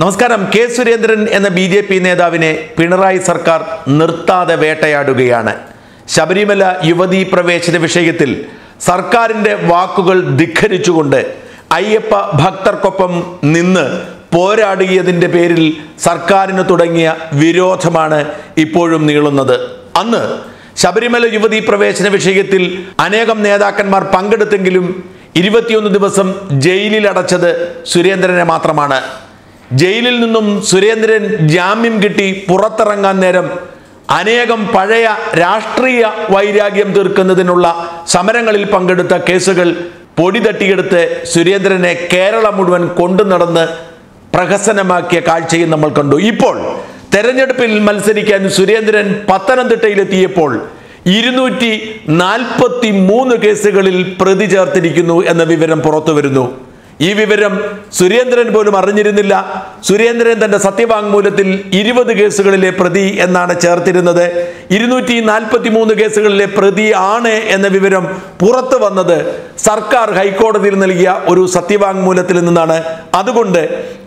നമസ്കാരം. കെ സുരേന്ദ്രൻ എന്ന B J P നേതാവിനെ പിണറായി സർക്കാർ നിർത്താതെ വേട്ടയാടുകയാണ്. ശബരിമല യുവതീ പ്രവേശന വിഷയത്തിൽ സർക്കാരിന്റെ വാക്കുകൾ ധിഖരിച്ചുകൊണ്ട് അയ്യപ്പ ഭക്തർക്കൊപ്പം നിന്ന് പോരാടിയതിന്റെ പേരിൽ സർക്കാരിന് തുടങ്ങിയ വിരോധമാണ് ഇപ്പോഴും നീളുന്നത്. അന്ന് ശബരിമല യുവതീ പ്രവേശന വിഷയത്തിൽ അനേകം നേതാക്കന്മാർ പങ്കെടുത്തെങ്കിലും ഇരുപത്തിയൊന്ന് ദിവസം ജയിലിൽ അടച്ചത് സുരേന്ദ്രനെ മാത്രമാണ്. ജയിലിൽ നിന്നും സുരേന്ദ്രൻ ജാമ്യം കിട്ടി പുറത്തിറങ്ങാൻ നേരം അനേകം പഴയ രാഷ്ട്രീയ വൈരാഗ്യം തീർക്കുന്നതിനുള്ള സമരങ്ങളിൽ പങ്കെടുത്ത കേസുകൾ പൊടി തട്ടിയെടുത്ത് സുരേന്ദ്രനെ കേരളം മുഴുവൻ കൊണ്ടു നടന്ന് പ്രഹസനമാക്കിയ കാഴ്ചയും നമ്മൾ കണ്ടു. ഇപ്പോൾ തെരഞ്ഞെടുപ്പിൽ മത്സരിക്കാൻ സുരേന്ദ്രൻ പത്തനംതിട്ടയിലെത്തിയപ്പോൾ ഇരുന്നൂറ്റി നാൽപ്പത്തി മൂന്ന് കേസുകളിൽ പ്രതി ചേർത്തിരിക്കുന്നു എന്ന വിവരം പുറത്തു വരുന്നു ഈ വിവരം സുരേന്ദ്രൻ പോലും അറിഞ്ഞിരുന്നില്ല. സുരേന്ദ്രൻ തന്റെ സത്യവാങ്മൂലത്തിൽ ഇരുപത് കേസുകളിലെ പ്രതി എന്നാണ് ചേർത്തിരുന്നത്. ഇരുന്നൂറ്റി നാൽപ്പത്തി മൂന്ന് കേസുകളിലെ പ്രതി ആണ് എന്ന വിവരം പുറത്തു വന്നത് സർക്കാർ ഹൈക്കോടതിയിൽ നൽകിയ ഒരു സത്യവാങ്മൂലത്തിൽ നിന്നാണ്. അതുകൊണ്ട്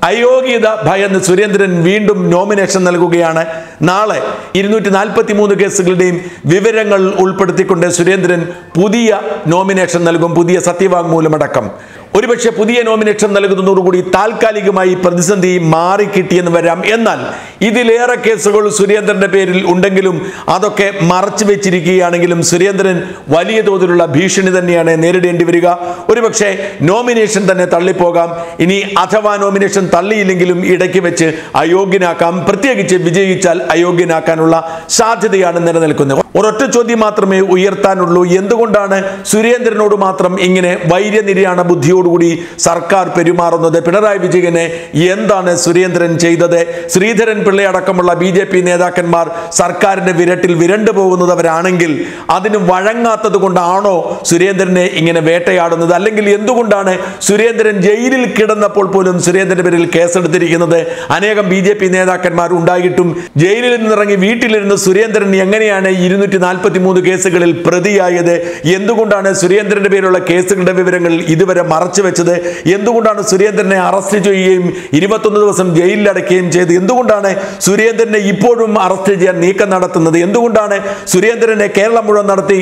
അയോഗ്യത ഭയന്ന് സുരേന്ദ്രൻ വീണ്ടും നോമിനേഷൻ നൽകുകയാണ്. നാളെ ഇരുന്നൂറ്റി നാൽപ്പത്തി മൂന്ന് കേസുകളുടെയും വിവരങ്ങൾ ഉൾപ്പെടുത്തിക്കൊണ്ട് സുരേന്ദ്രൻ പുതിയ നോമിനേഷൻ നൽകും പുതിയ സത്യവാങ്മൂലമടക്കം ഒരുപക്ഷെ പുതിയ നോമിനേഷൻ നൽകുന്നതോടുകൂടി താൽക്കാലികമായി പ്രതിസന്ധി മാറിക്കിട്ടിയെന്ന് വരാം. എന്നാൽ ഇതിലേറെ കേസുകൾ സുരേന്ദ്രന്റെ പേരിൽ ഉണ്ടെങ്കിലും അതൊക്കെ മറച്ചു വെച്ചിരിക്കുകയാണെങ്കിലും സുരേന്ദ്രൻ വലിയ തോതിലുള്ള ഭീഷണി തന്നെയാണ് നേരിടേണ്ടി വരിക. ഒരുപക്ഷെ നോമിനേഷൻ തന്നെ തള്ളിപ്പോകാം. ഇനി അഥവാ നോമിനേഷൻ തള്ളിയില്ലെങ്കിലും ഇടയ്ക്ക് വെച്ച് അയോഗ്യനാക്കാം. പ്രത്യേകിച്ച് വിജയിച്ചാൽ അയോഗ്യനാക്കാനുള്ള സാധ്യതയാണ് നിലനിൽക്കുന്നത്. ഒരൊറ്റ ചോദ്യം മാത്രമേ ഉയർത്താനുള്ളൂ. എന്തുകൊണ്ടാണ് സുരേന്ദ്രനോട് മാത്രം ഇങ്ങനെ വൈര്യനിര്യാണ ബുദ്ധിയോടുകൂടി സർക്കാർ പെരുമാറുന്നത് പിണറായി വിജയനെ എന്താണ് സുരേന്ദ്രൻ ചെയ്തത്? ശ്രീധരൻ പിള്ളയടക്കമുള്ള ബി ജെ പി നേതാക്കന്മാർ സർക്കാരിന്റെ വിരട്ടിൽ വിരണ്ടു പോകുന്നവരാണെങ്കിൽ അതിന് വഴങ്ങാത്തത് കൊണ്ടാണോ സുരേന്ദ്രനെ ഇങ്ങനെ വേട്ടയാടുന്നത്? അല്ലെങ്കിൽ എന്തുകൊണ്ടാണ് സുരേന്ദ്രൻ ജയിലിൽ കിടന്നപ്പോൾ പോലും സുരേന്ദ്രന്റെ പേരിൽ കേസെടുത്തിരിക്കുന്നത്? അനേകം ബി ജെ പി നേതാക്കന്മാർ ഉണ്ടായിട്ടും ജയിലിൽ നിന്നിറങ്ങി വീട്ടിലിരുന്ന് സുരേന്ദ്രൻ എങ്ങനെയാണ് ഇരുന്നൂറ്റി നാൽപ്പത്തി മൂന്ന് കേസുകളിൽ പ്രതിയായത്? എന്തുകൊണ്ടാണ് സുരേന്ദ്രന്റെ പേരിലുള്ള കേസുകളുടെ വിവരങ്ങൾ ഇതുവരെ മറച്ചു വെച്ചത്. എന്തുകൊണ്ടാണ് സുരേന്ദ്രനെ അറസ്റ്റ് ചെയ്യുകയും ഇരുപത്തൊന്ന് ദിവസം ജയിലിൽ അടയ്ക്കുകയും ചെയ്ത് എന്തുകൊണ്ടാണ് സുരേന്ദ്രനെ ഇപ്പോഴും അറസ്റ്റ് ചെയ്യാൻ നീക്കം നടത്തുന്നത്? എന്തുകൊണ്ടാണ് സുരേന്ദ്രനെ കേരളം മുഴുവൻ നടത്തി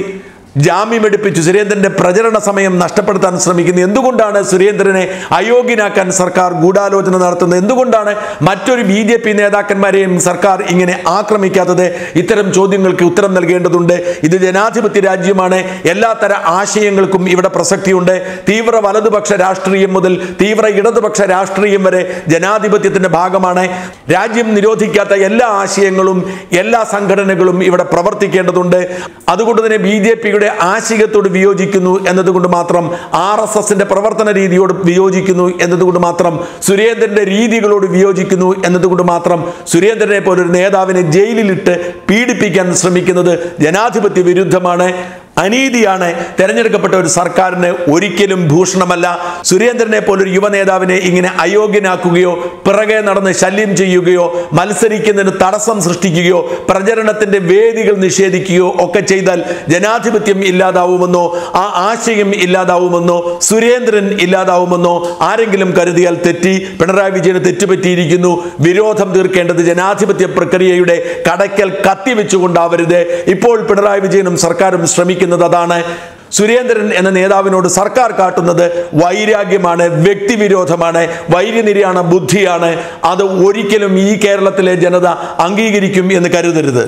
ജാമ്യമെടുപ്പിച്ചു സുരേന്ദ്രന്റെ പ്രചരണ സമയം നഷ്ടപ്പെടുത്താൻ ശ്രമിക്കുന്നത് എന്തുകൊണ്ടാണ് സുരേന്ദ്രനെ അയോഗ്യനാക്കാൻ സർക്കാർ ഗൂഢാലോചന നടത്തുന്നത്? എന്തുകൊണ്ടാണ് മറ്റൊരു ബി ജെ പി നേതാക്കന്മാരെയും സർക്കാർ ഇങ്ങനെ ആക്രമിക്കാത്തത്? ഇത്തരം ചോദ്യങ്ങൾക്ക് ഉത്തരം നൽകേണ്ടതുണ്ട്. ഇത് ജനാധിപത്യ രാജ്യമാണ്. എല്ലാത്തര ആശയങ്ങൾക്കും ഇവിടെ പ്രസക്തിയുണ്ട്. തീവ്ര വലതുപക്ഷ രാഷ്ട്രീയം മുതൽ തീവ്ര ഇടതുപക്ഷ രാഷ്ട്രീയം വരെ ജനാധിപത്യത്തിന്റെ ഭാഗമാണ്. രാജ്യം നിരോധിക്കാത്ത എല്ലാ ആശയങ്ങളും എല്ലാ സംഘടനകളും ഇവിടെ പ്രവർത്തിക്കേണ്ടതുണ്ട്. അതുകൊണ്ട് തന്നെ ബി ജെ പിയുടെ ആശയത്തോട് വിയോജിക്കുന്നു എന്നതുകൊണ്ട് മാത്രം ആർ എസ് എസിന്റെ പ്രവർത്തന രീതിയോട് വിയോജിക്കുന്നു എന്നതുകൊണ്ട് മാത്രം സുരേന്ദ്രന്റെ രീതികളോട് വിയോജിക്കുന്നു എന്നതുകൊണ്ട് മാത്രം സുരേന്ദ്രനെ പോലൊരു നേതാവിനെ ജയിലിലിട്ട് പീഡിപ്പിക്കാൻ ശ്രമിക്കുന്നത് ജനാധിപത്യ വിരുദ്ധമാണ്. അനീതിയാണ് തെരഞ്ഞെടുക്കപ്പെട്ട ഒരു സർക്കാരിന് ഒരിക്കലും ഭൂഷണമല്ല. സുരേന്ദ്രനെ പോലൊരു യുവ നേതാവിനെ ഇങ്ങനെ അയോഗ്യനാക്കുകയോ പിറകെ നടന്ന് ശല്യം ചെയ്യുകയോ മത്സരിക്കുന്നതിന് തടസ്സം സൃഷ്ടിക്കുകയോ പ്രചരണത്തിന്റെ വേദികൾ നിഷേധിക്കുകയോ ഒക്കെ ചെയ്താൽ ജനാധിപത്യം ഇല്ലാതാവുമെന്നോ ആ ആശയം ഇല്ലാതാവുമെന്നോ സുരേന്ദ്രൻ ഇല്ലാതാവുമെന്നോ ആരെങ്കിലും കരുതിയാൽ തെറ്റി പിണറായി വിജയന് തെറ്റുപറ്റിയിരിക്കുന്നു. വിരോധം തീർക്കേണ്ടത് ജനാധിപത്യ പ്രക്രിയയുടെ കടയ്ക്കൽ കത്തിവെച്ചുകൊണ്ടാവരുത്. ഇപ്പോൾ പിണറായി വിജയനും സർക്കാരും ശ്രമിക്കുന്നത് അതാണ് സുരേന്ദ്രൻ എന്ന നേതാവിനോട് സർക്കാർ കാട്ടുന്നത് വൈരാഗ്യമാണ് വ്യക്തിവിരോധമാണ് വൈര്യനിരയാണ് ബുദ്ധിയാണ്. അത് ഒരിക്കലും ഈ കേരളത്തിലെ ജനത അംഗീകരിക്കും എന്ന് കരുതരുത്.